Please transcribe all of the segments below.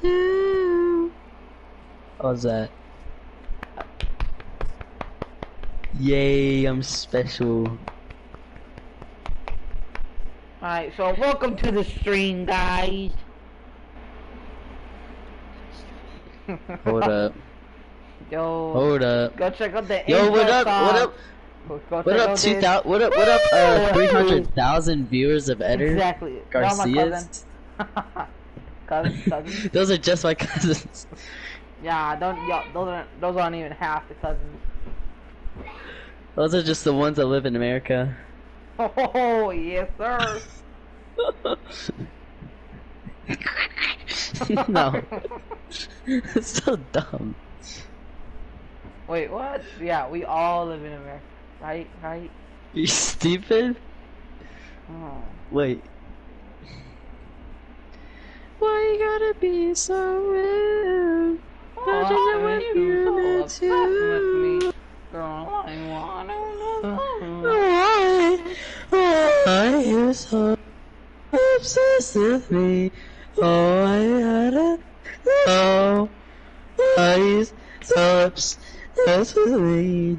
too. What was that? Yay, I'm special. Alright, so welcome to the stream, guys. Hold up. Yo, Hold up. go check out the Yo, what up? What up? What up? out Two this. thousand. What up? What up? Uh, three hundred thousand viewers of Eder Exactly. They're all my Garcia's. cousin. cousin, cousin. Those are just my cousins. Yeah, don't yo, those aren't those aren't even half the cousins. Those are just the ones that live in America. Oh yes, sir. no, it's so dumb. Wait, what? Yeah, we all live in America, right? Right? You stupid. Oh. Wait. Why you gotta be so rude? Why does it Why when you you're meant with to? me? Girl, I wanna know. Why? Why are you so obsessed with me? Oh, I gotta know. Why you so obsessed with me?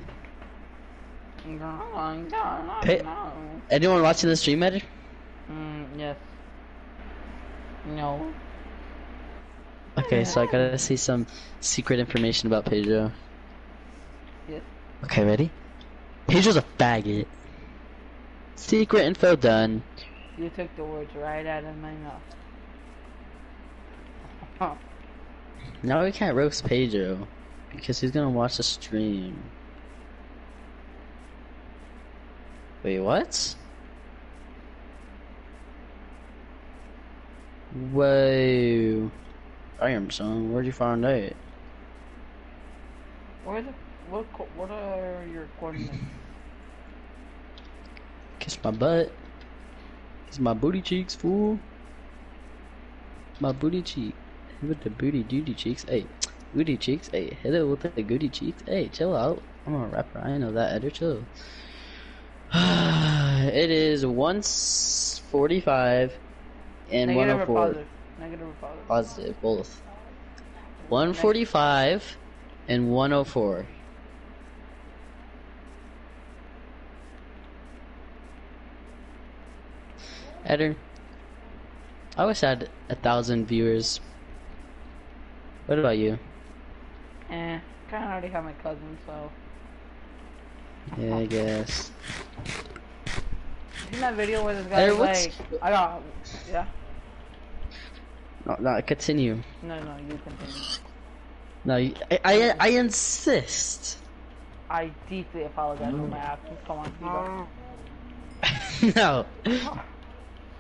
Girl, I gotta Hey. Anyone watching the stream, Ed? Mm, yes. No. Okay, so I gotta see some secret information about Pedro. Yes. Okay, ready? Pedro's a faggot. Secret info done. You took the words right out of my mouth. Now we can't roast Pedro because he's gonna watch the stream. Wait, what? Whoa. Damn, son, where'd you find that? Where the what? What are your coordinates? Kiss my butt. Kiss my booty cheeks, fool. My booty cheek. With the booty duty cheeks. Hey, booty cheeks. Hey, hello with the goody cheeks. Hey, chill out. I'm a rapper. I know that. Editor, chill. it is once 45 and Negative or 104. positive? Negative or positive? Positive, both. 145 and 104. Eder, I wish I had a thousand viewers. What about you? Eh, kind of already have my cousin, so. Yeah, I guess. Seen that video where this guy's what's- like, I got, yeah. No, no, continue. No, no, you continue. No, you, I, I, I insist. I deeply apologize for my actions. Come on, go. no.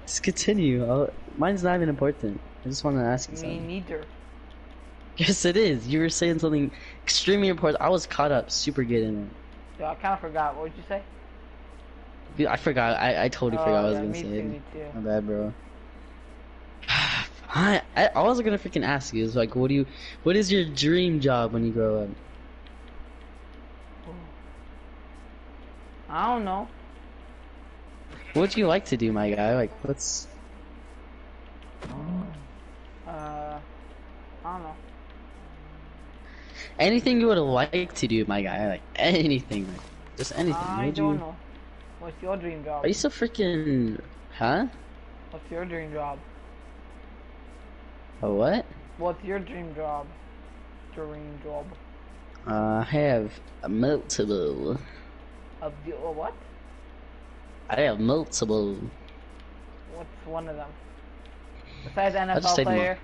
Just continue. I'll, mine's not even important. I just want to ask you Me something. neither. Yes, it is. You were saying something extremely important. I was caught up super good in it. Yo, I kind of forgot. What did you say? Dude, I forgot. I, I totally forgot oh, what I Oh, yeah, was me gonna too, say. me too. My bad, bro. I, I I was gonna freaking ask you is like, what do you, what is your dream job when you grow up? I don't know. What do you like to do, my guy? Like, what's Uh, I don't know. anything you would like to do, my guy? Like anything, like, just anything. I Would don't you? know. What's your dream job? Are you so freaking, huh? What's your dream job? A what? What's your dream job? Dream job. Uh, I have multiple. Of the what? I have multiple. What's one of them? Besides NFL say them all. player.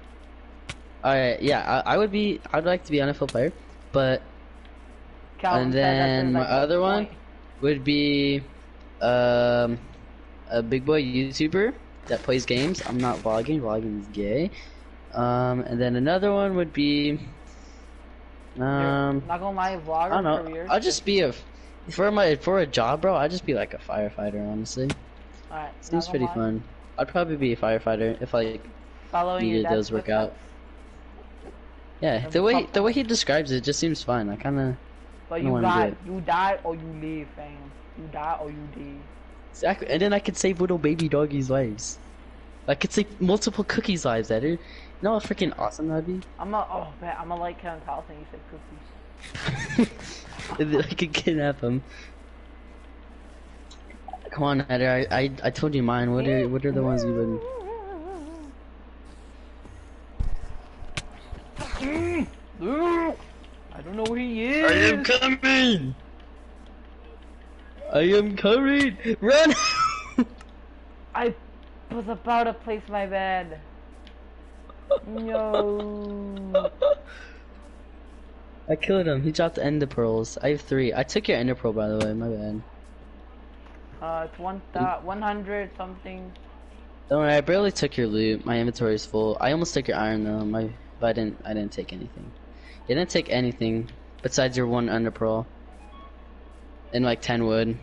Alright, yeah, I, I would be. I'd like to be NFL player, but Calvin And then my like, other one? point. would be um a big boy YouTuber that plays games. I'm not vlogging. Vlogging is gay. Um, and then another one would be um Not gonna lie, vlogger I don't know. career. I'll just be a for my for a job, bro. I'd just be like a firefighter. Honestly, Alright, seems pretty lie. fun. I'd probably be a firefighter if like Following needed those work out. Yeah, the way the way he describes it just seems fun. I kind of But you die, you die or you leave, fam. You die or you leave. exactly, and then I could save little baby doggies' lives. I could take multiple cookies lives, Eder. You know how freaking awesome that'd be? I'm a oh man, I'm a like Kevin's house and you said cookies. I could kidnap him. Come on, Eder. I, I I told you mine. What are what are the ones you would? I don't know where he is. I am coming. I am coming. Run! I was about to place my bed. No. I killed him. He dropped the ender pearls. I have three. I took your ender pearl, by the way. My bad. Uh, it's one thou- 100 something. Don't worry. I barely took your loot. My inventory is full. I almost took your iron though. My, but I didn't. I didn't take anything. You didn't take anything besides your one ender pearl and like ten wood.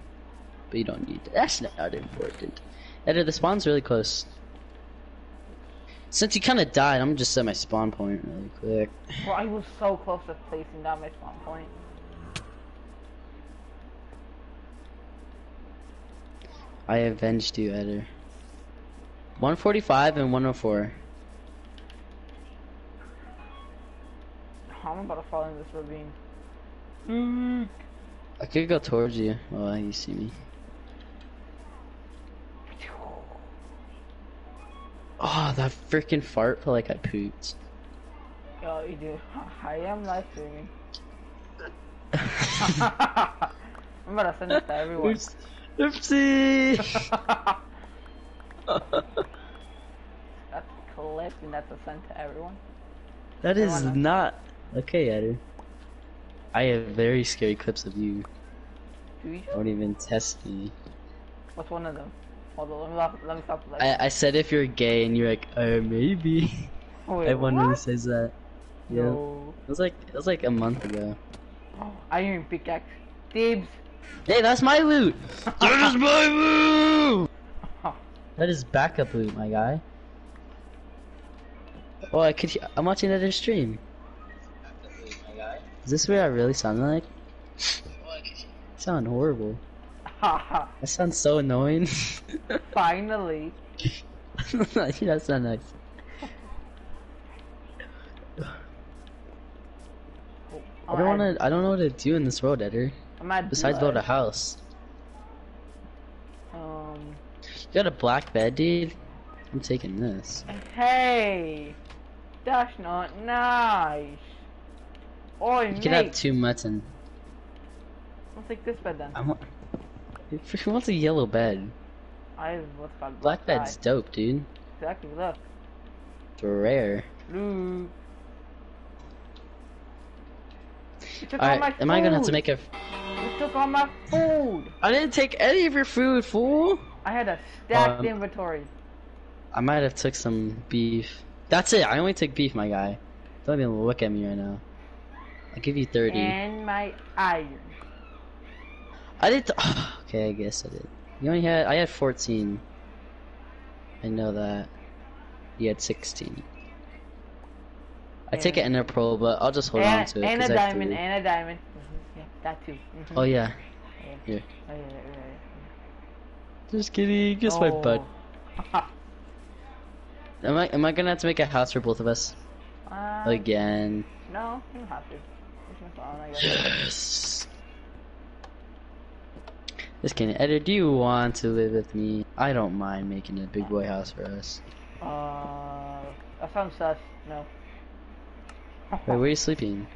But you don't need. That's not important. Eder, the spawn's really close. Since you kind of died, I'm gonna just set my spawn point really quick. Bro, I was so close to placing down my spawn point. I avenged you, Eder. 145 and 104. I'm about to fall in this ravine. I could go towards you. Oh, you see me. Oh, that freaking fart felt like I pooped. Yo, you do. I am live streaming. I'm gonna send this to everyone. Oops. Oopsie! That's a clip and that's a send to everyone. that is Everyone- not okay, Eder. I have very scary clips of you. Do you? Don't even test me. What's one of them? Hold on, let me, laugh, let me stop. Like, I, I said if you're gay and you're like, oh, maybe. oh, wait, Everyone what? really says that. Yeah. No. It was like it was like a month ago. Oh, Iron pickaxe. Dibs. Hey, that's my loot. that is my loot. That is backup loot, my guy. Oh, I could. he- I'm watching another stream. Is this what I really sound like? I sound horrible. Haha. That sounds so annoying. Finally. That's not nice. I don't wanna I don't know what to do in this world, at Besides blood. build a house. Um. You got a black bed, dude. I'm taking this. Hey. That's not nice. Oi, You mate. can have two mutton. Let's take this bed then. I want. Who wants a yellow bed? I have what's called Black bed's dope, dude. Exactly. Look. It's rare. Look. You took all Alright, am I gonna have to make a? You took all my food. I didn't take any of your food, fool. I had a stacked Um, inventory. I might have took some beef. That's it. I only took beef, my guy. Don't even look at me right now. I'll give you thirty. And my iron. I did. okay, I guess I did. You only had. I had fourteen. I know that. You had sixteen. I take an And- Ender Pearl, but I'll just hold on to it. and a 'cause I have diamond, and a diamond. Mhm, Yeah, that too. Mhm. Oh yeah. Yeah. Here. Oh, yeah, yeah, yeah, Just kidding. Kiss yeah. my butt. Oh. Am I am I gonna have to make a house for both of us Uh, again? No, you don't have to. It's just fine, I guess. Yes. Just kidding. Eder, do you want to live with me? I don't mind making a big boy house for us. Uh, that sounds sus. No. Wait, where are you sleeping?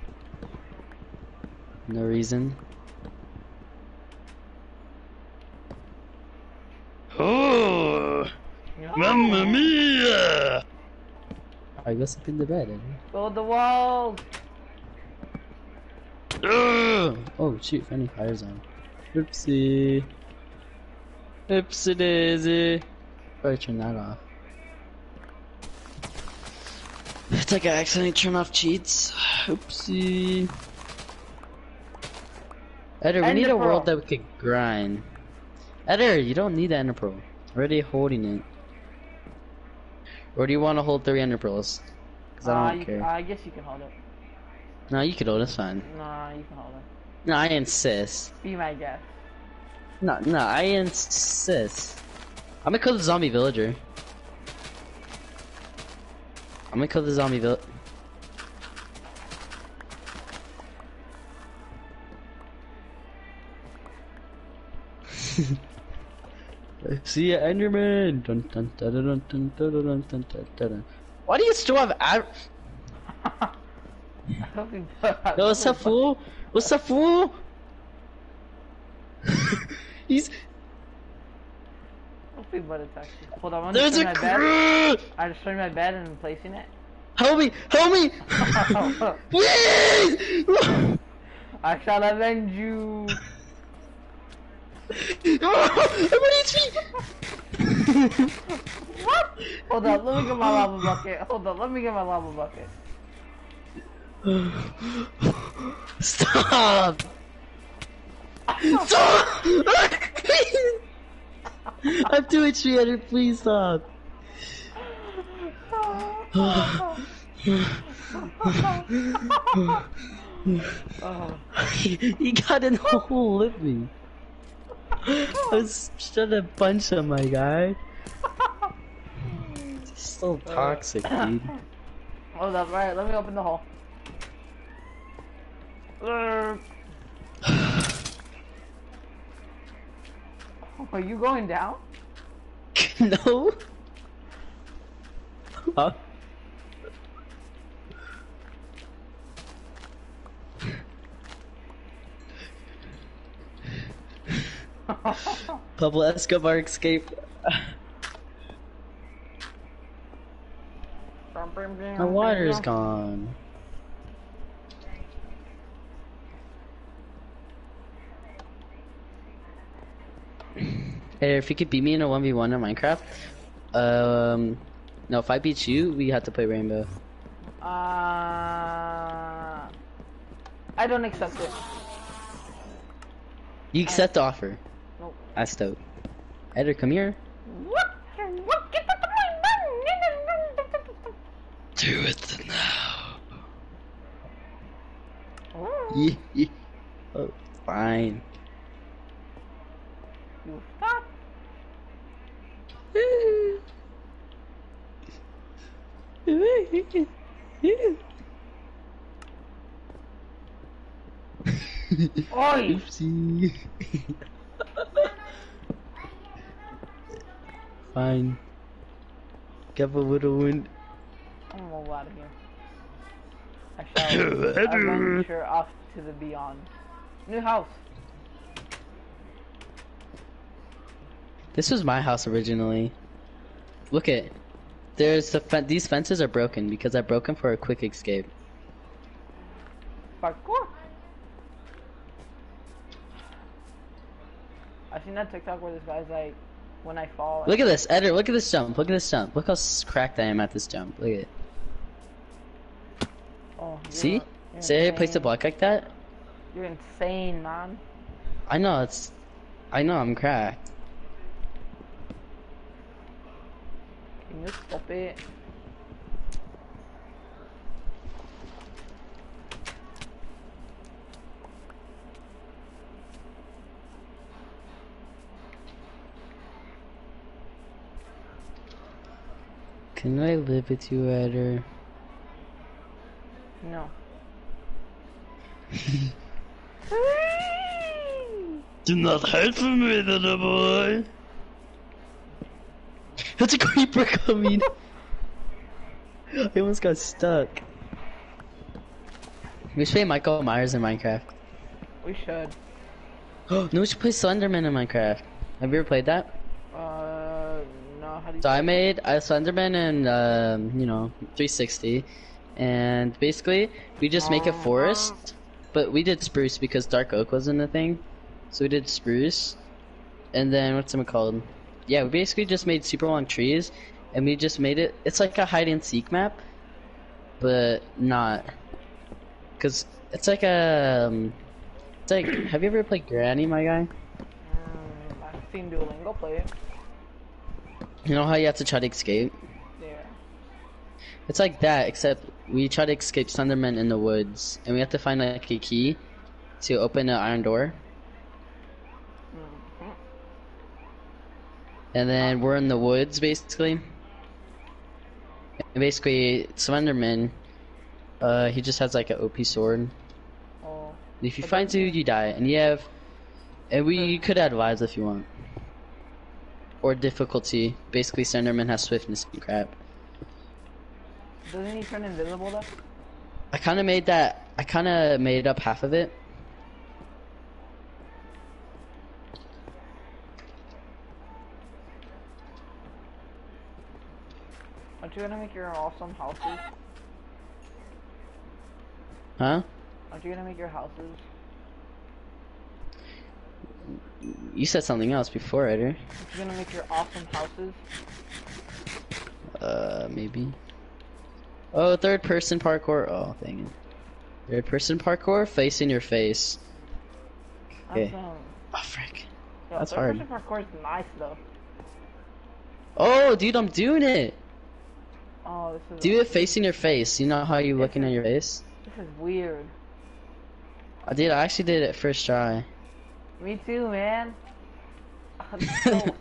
No reason. Oh, No. mia! I go sleep in the bed. Eder. Build the wall. Ugh. Oh shoot, friendly fire zone. Oopsie. Oopsie daisy. Probably turn that off. It's like I accidentally turned off cheats. Oopsie. Eder, we Ender need a world that we could grind. Eder, you don't need the ender pearl. Already holding it. Or do you want to hold three ender pearls? Cause I Uh, don't you, care. I guess you can hold it. No, you could hold it. It's fine. Nah, you can hold it. No, I insist. Be my guest. No, no, I insist. I'm gonna kill the zombie villager. I'm gonna kill the zombie villain. See ya, Enderman! Dun, dun, dun, dun, dun, dun, dun, dun, dun, dun, dun. Why do you still have ad- I don't think that- Yo, what's up, fool? What's up, fool? He's Don't be butt attack. Hold on, I'm there's a my bed. crew. I'm destroying my bed and placing it. Help me! Help me! Please! I shall avenge you. Everybody eats me! What? Hold on, let me get my lava bucket. Hold on, let me get my lava bucket. Stop! Stop! I'm itchy, Edward. Please stop. He got in a hole with me. I was trying to punch him, my guy. He's so toxic, dude. hold up, right, let me open the hole. Uh, Are you going down? no? Huh? Pablo Escobar escape. My water's gone. Hey, if you could beat me in a 1v1 in Minecraft, um, no, if I beat you, we have to play Rainbow. Uh, I don't accept it. You accept the offer. Nope. That's dope. Eder, come here. What? What? Get my Do it now. Oh, Yeah. Oh, fine stop. Oi! Oopsie. Fine. Get a little wind. I'm gonna out of here. I shall adventure off to the beyond. New house. This was my house originally. Look at. There's the fen- these fences are broken because I broke them for a quick escape. Parkour. I've seen that TikTok where this guy's like, when I fall. Look at this, Eder. Look at this jump. Look at this jump. Look how cracked I am at this jump. Look at it. Oh, See? how I placed a block like that? You're insane, man. I know it's. I know I'm cracked. Can you stop it? Can I live with you, Eder? No. Do not help me, little boy. That's a creeper coming. I almost got stuck. We should play Michael Myers in Minecraft. we should. no, we should play Slenderman in Minecraft. Have you ever played that? Uh, no. How do you? So I made a Slenderman in, um, you know, 360, and basically we just make a forest, but we did spruce because dark oak wasn't a thing, so we did spruce, and then what's it called? Yeah, we basically just made super long trees, and we just made it. It's like a hide and seek map, but not, cause it's like a. Um, it's like, have you ever played Granny, my guy? Mm, I've seen Duolingo play it. You know how you have to try to escape? Yeah. It's like that, except we try to escape Slenderman in the woods, and we have to find like a key to open an iron door, and then we're in the woods basically. And basically, Slenderman, uh, he just has like an OP sword. Oh. If you find two, you die, and you have, and we you could add lives if you want, or difficulty. Basically, Slenderman has swiftness and crap. Doesn't he turn invisible though? I kind of made that. I kind of made up half of it. Aren't you gonna make your awesome houses? Huh? Aren't you gonna make your houses? You said something else before, Eder. Aren't you gonna make your awesome houses? Uh, maybe. Oh, third person parkour. Oh, dang it. Third person parkour facing your face. Okay. Oh, frick. yeah, That's third hard. person parkour is nice though. Oh, dude, I'm doing it. Oh, this is Do it facing your face. You know how you looking at your face? this is weird. I did. I actually did it first try. Me too, man. So-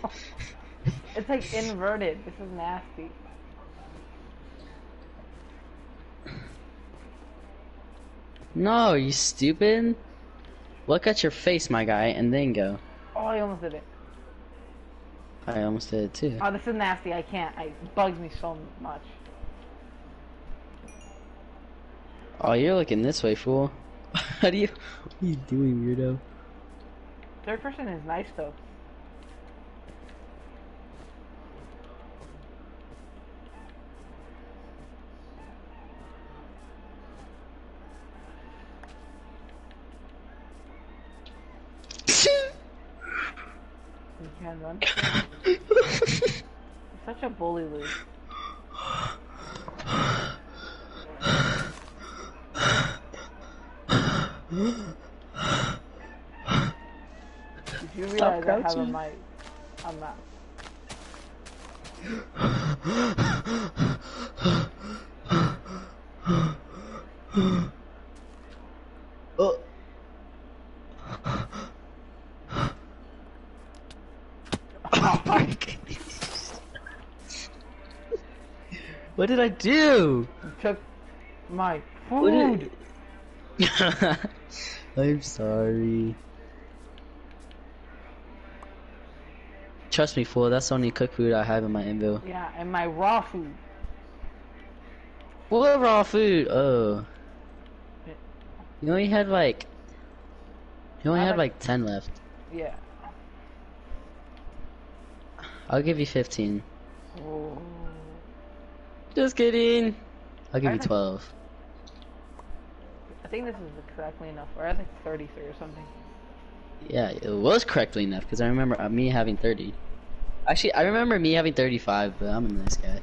it's like inverted. This is nasty. No, you stupid. Look at your face, my guy, and then go. Oh, I almost did it. I almost did it too. Oh, this is nasty. I can't. It bugs me so much. Oh, you're looking this way, fool. How do you? What are you doing, weirdo? Third person is nice though. You can run. Such a bully, Luke. Did you realize I have a mic? I'm not. oh. Oh my goodness. What did I do? You took my food. I'm sorry. Trust me, fool. That's the only cooked food I have in my invo. Yeah, and my raw food. What raw food? Oh. You only had like. You only I had like- like 10 left. Yeah. I'll give you 15. Oh. Just kidding. I'll give I you like- 12. I think this is exactly enough. We're at like 33 or something. Yeah, it was correctly enough because I remember uh, me having 30. Actually, I remember me having 35, but I'm a nice guy.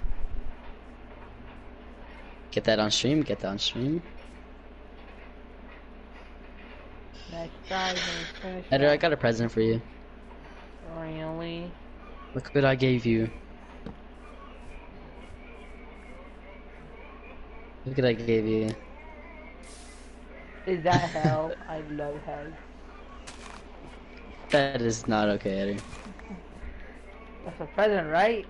Get that on stream, get that on stream. Next guys, let me finish. I got a present for you. Really? Look what I gave you. Look what I gave you. Is that hell? I love hell. That is not okay, Eddie. That's a present, right?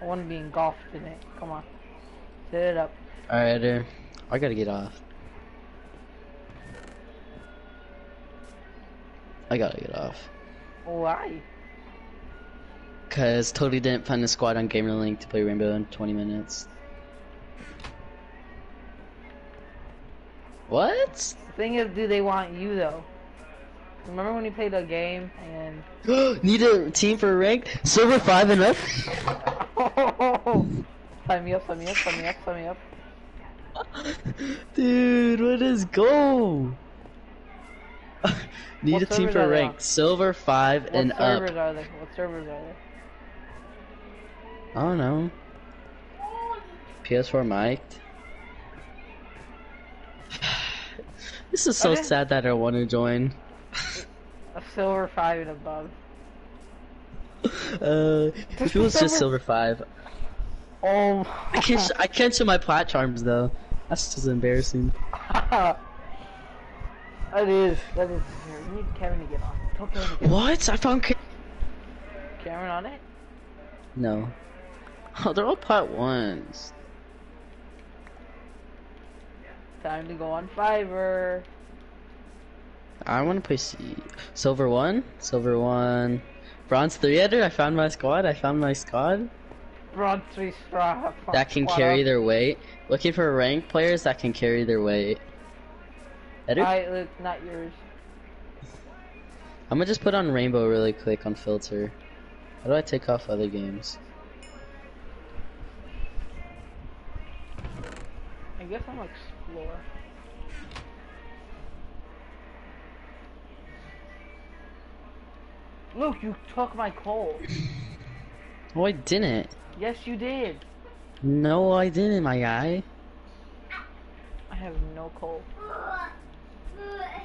I want to be engulfed in it. Come on. Set it up. Alright, Eddie. I gotta get off. I gotta get off. Why? Cause totally didn't find a squad on GamerLink to play Rainbow in 20 minutes. What? The thing is, do they want you though? Remember when you played a game and Need a team for rank? Silver 5 and up? sign me up, sign me up, sign me up, sign me up. Dude, what is goal? Need What a team for are rank. on? Silver 5 What and servers are they? What servers are they? I don't know. PS4 mic'd. This is so Okay. sad that I want to join. A silver five and above. Uh, if it was just silver 5. Oh. I can't, sh- I can't show my plat charms though. That's just embarrassing. that is. That is. You need Kevin to get on. Tell Kevin to get on. What? I found. Ca- Cameron on it. no. Oh, they're all part ones. Time to go on Fiverr. I want to play C. Silver one, silver one, bronze three. Editor, I found my squad. I found my squad Bronze three straw. that can squad carry up. their weight. Looking for rank players that can carry their weight. Editor, I look not yours. I'm gonna just put on rainbow really quick on filter. How do I take off other games? Guess I'm gonna explore. Luke, you took my coal. Oh, I didn't. Yes, you did. No, I didn't, my guy. I have no coal.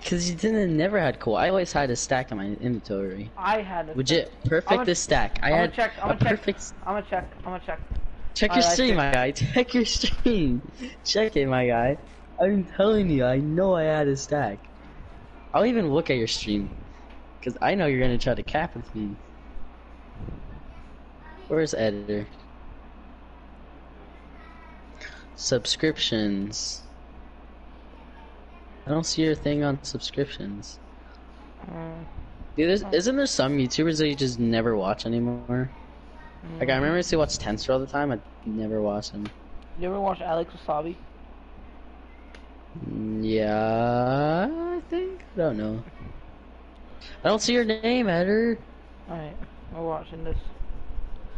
Cause you didn't never had coal. I always had a stack in my inventory. I had a Legit, I'ma- perfect this stack. I I'ma had check, a I'ma check. perfect. I'm gonna check. I'm gonna check. Check your stream, my guy. Check your stream. Check it, my guy. I'm telling you, I know I had a stack. I'll even look at your stream. Cause I know you're gonna try to cap with me. Where's editor? Subscriptions. I don't see your thing on subscriptions. Mm, Dude, isn't there some YouTubers that you just never watch anymore? Like I remember I used to watch Tensor all the time. I never watched him. You ever watch Alex Wassabi? Mm, Yeah, I think. I don't know. I don't see your name, Eder. Alright, we're watching this.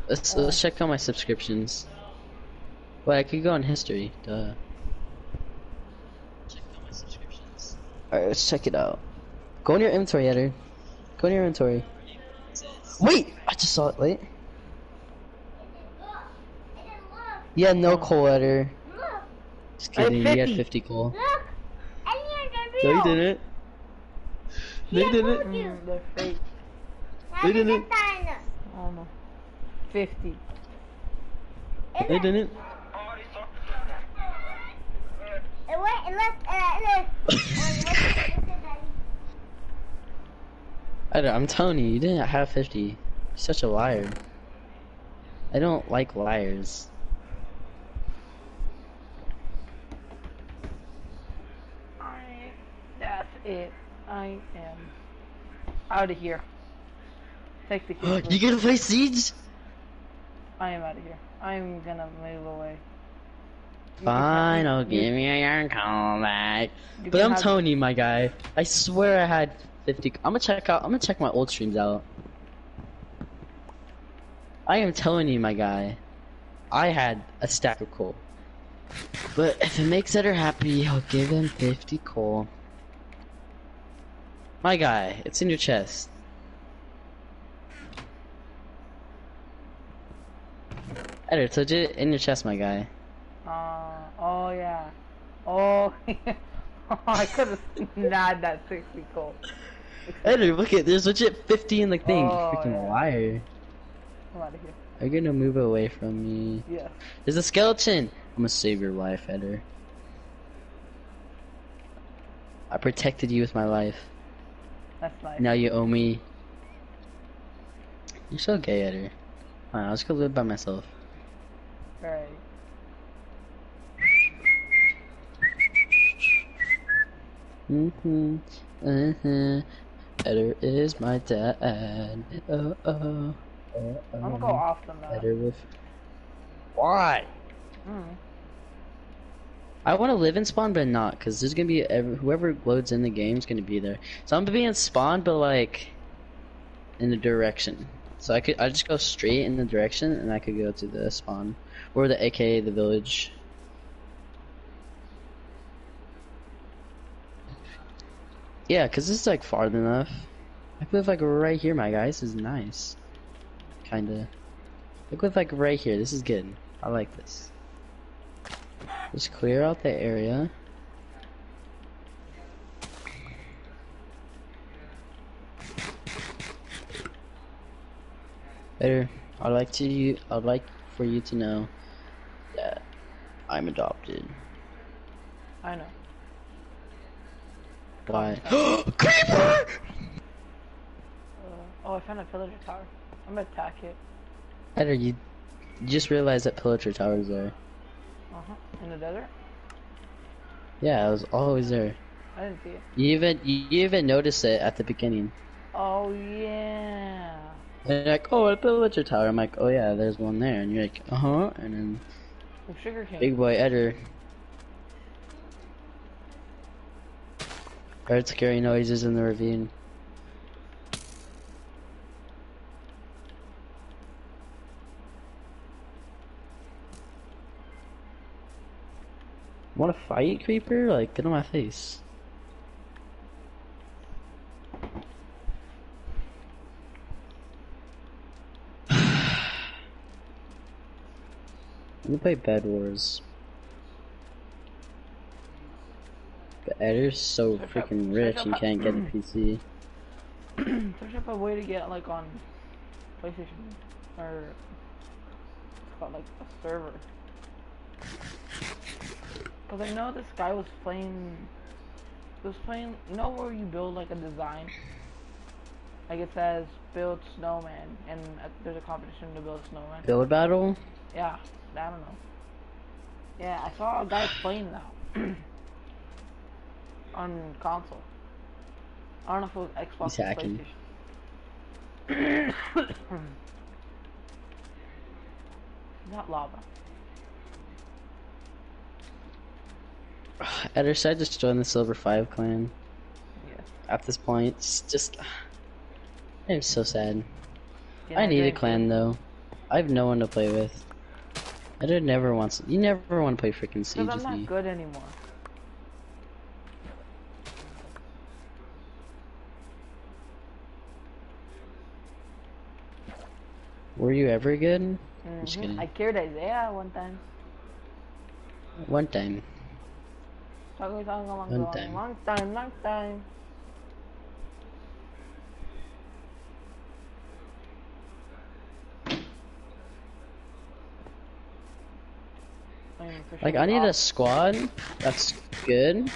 Let's let's check out my subscriptions. Wait, I could go in history. Duh. Check out my subscriptions. Alright, let's check it out. Go in your inventory, Eder. Go in your inventory. Wait! I just saw it. Wait. Yeah, no coal, Eder. Just kidding. You had 50. 50 coal. Look, No, you didn't. No, you didn't. Mm, they're fake. They didn't. I don't know. 50. They didn't. I don't, I'm telling you, you didn't have 50. You're such a liar. I don't like liars. I, that's it. I am out of here. Take the keys. you gonna play Siege? I am out of here. I'm gonna move away. You Fine, have- I'll you- give you your call back. you But I'm have- telling you, my guy, I swear I had 50. I'm gonna check out. I'm gonna check my old streams out. I am telling you, my guy, I had a stack of coal. But if it makes Eder happy, I'll give him 50 coal. My guy, it's in your chest. Eder, it's legit in your chest, my guy. Uh, oh yeah. Oh, I could have not that 60 gold. Eder, look at there's legit 50 in the thing. Oh, you freaking yeah. liar. I'm out of here. Are you gonna move away from me? Yeah. There's a skeleton! I'm gonna save your life, Eder. I protected you with my life. That's nice. Now you owe me. You're so gay, Eder. Fine, I'll just go live by myself. Alright. Mm-hmm. Uh-huh. Eder is my dad. Oh, oh. oh, I'm gonna go oh. off the map. Eder with. Why? Mm. I want to live in spawn, but not, because there's gonna be every, whoever loads in the game is gonna be there. So I'm gonna be in spawn, but like in the direction. So I could I just go straight in the direction, and I could go to the spawn or the AKA the village. Yeah, because this is like far enough. I could live like right here, my guys. This is nice. Kinda. I could live like right here. This is good. I like this. Just clear out the area. Better. I'd like to you. I'd like for you to know that I'm adopted. I know. Why? Creeper! Uh, oh, I found a villager tower. I'm gonna attack it. Better you. Just realized that Pillager Tower's there. Uh huh. In the desert? Yeah, it was always there. I didn't see it. You even you even noticed it at the beginning. Oh yeah. And you're like, oh, a Pillager Tower. I'm like, oh yeah, there's one there. And you're like, uh huh. And then Well, sugar big boy Eder heard scary noises in the ravine. Want to fight, creeper? Like, get on my face. Me play Bed Wars. But Eder's so Search freaking search rich up and can't get a PC. Search up a way to get like on PlayStation or it's called like a server. Cause I know this guy was playing. He was playing. You know where you build like a design. Like it says build snowman, and uh, there's a competition to build a snowman. Build battle? Yeah, I don't know. Yeah, I saw a guy playing now on console. I don't know if it was Xbox or. PlayStation. Not lava. Eder said just join the Silver 5 clan. Yeah. At this point, it's just. I'm so sad. Yeah, I need a clan though. I have no one to play with. Eder never wants. You never want to play freaking Siege Cause I'm not good anymore. Were you ever good? Just Mhm. kidding. I carried Isaiah one time. One time. Talking, talking, long, One long, time. long time, long time. Like, I need a squad that's good,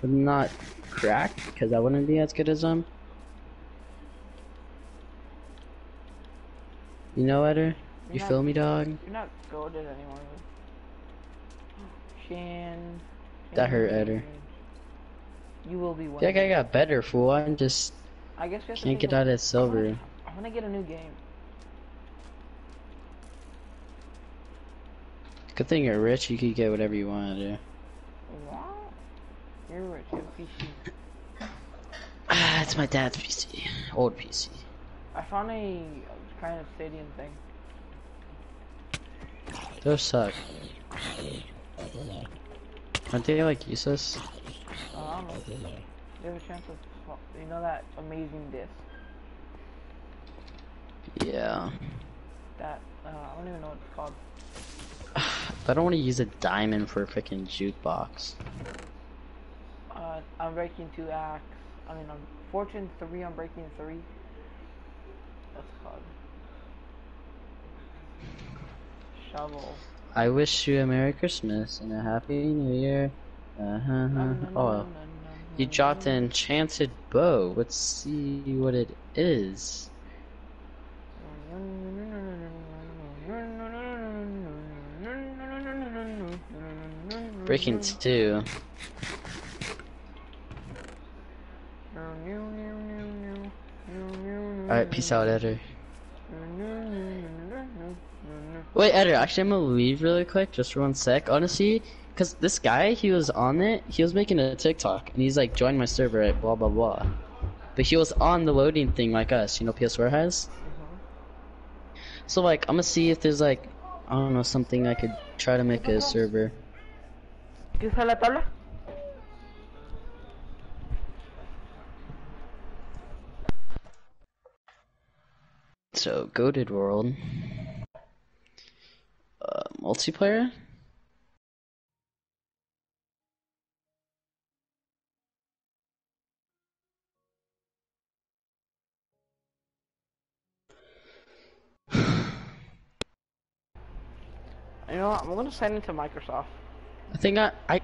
but not cracked, because I wouldn't be as good as them. You know, Eder? You feel me, dog? You're not goaded anymore. Shan. That hurt. Eder. You will be. That guy got better, fool. I'm just I guess we can't get out of silver. I want to get a new game. Good thing you're rich, you can get whatever you want to do. What? You're rich. You have PC. Ah, it's my dad's PC. Old PC. I found a kind of stadium thing. Those suck. Aren't they like useless? Uh, I don't know. You have a chance of, you know that amazing disc. Yeah. That uh, I don't even know what it's called. I don't want to use a diamond for a freaking jukebox. Uh, I'm breaking two axe. I mean, I'm Fortune three. I'm breaking three. That's called shovel. I wish you a Merry Christmas and a Happy New Year. Uh huh. Oh, you dropped an enchanted bow. Let's see what it is. Breaking two. Alright, peace out, Eder. Wait, Eder, actually, I'm gonna leave really quick, just for one sec. Honestly, because this guy, he was on it, he was making a TikTok, and he's like, join my server at blah blah blah. But he was on the loading thing like us, you know, PS4 has? Mm-hmm. So, like, I'm gonna see if there's like, I don't know, something I could try to make a mm-hmm. server. ¿Quieres la tabla? So, Goated World. Uh, multiplayer? You know what? I'm gonna sign into Microsoft. I think I, I